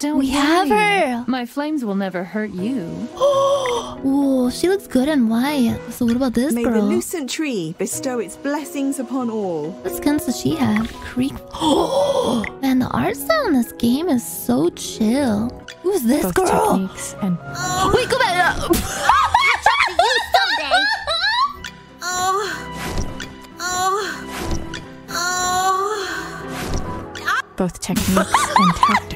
Don't We have her. My flames will never hurt you. Oh, she looks good and white. So what about this May the lucent tree bestow its blessings upon all. What skins does she have? Creek. Oh, man, the art style in this game is so chill. Who's this Both girl? techniques and Wait, go back up. Oh, oh, oh. both techniques and tactics.